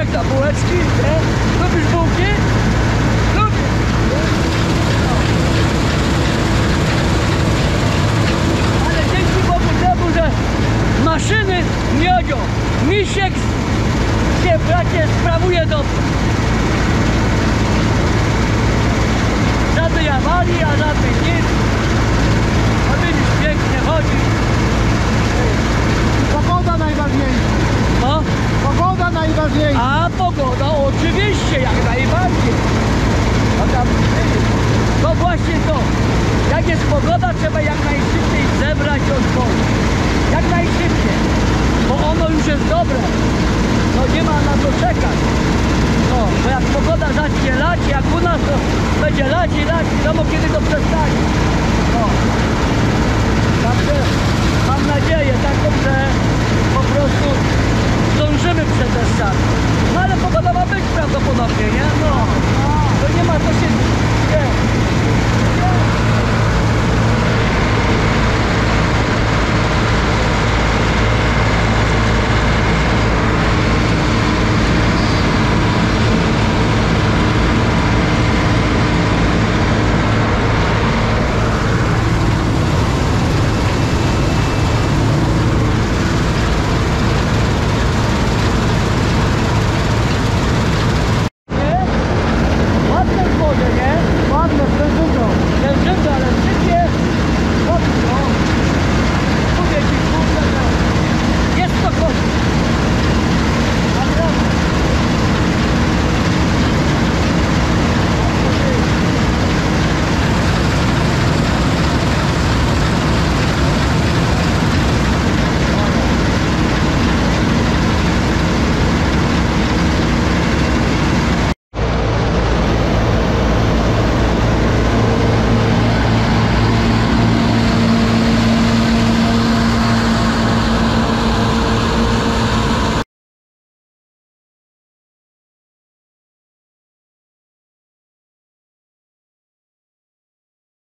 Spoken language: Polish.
jak na bułeczki, nie? Lubisz bułki? Lubię! Ale dzięki Bogu temu, że maszyny miodzio, misiek się bracie sprawuje dobrze. Żadnej awarii, a żadnych nic. Pogoda oczywiście, jak najbardziej. No tam, to właśnie to. Jak jest pogoda, trzeba jak najszybciej zebrać odpowiedź. Jak najszybciej. Bo ono już jest dobre. No nie ma na to czekać. No, bo jak pogoda zacznie lać, jak u nas to będzie lać i lać, wiadomo kiedy to przestanie. No. Także mam nadzieję